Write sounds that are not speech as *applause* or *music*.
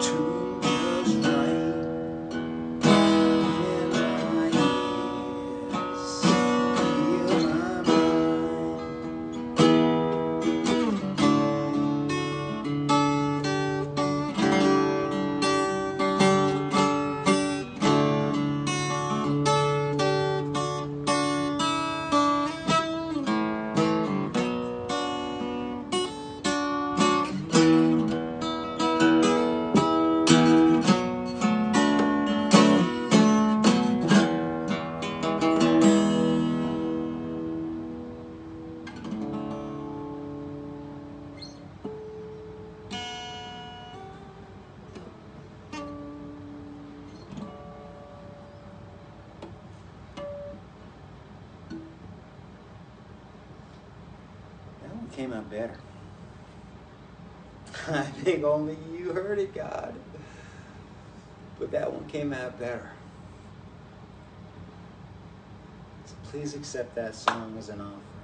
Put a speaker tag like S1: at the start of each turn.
S1: to came out better. *laughs* I think only you heard it, God. But that one came out better. So please accept that song as an offering.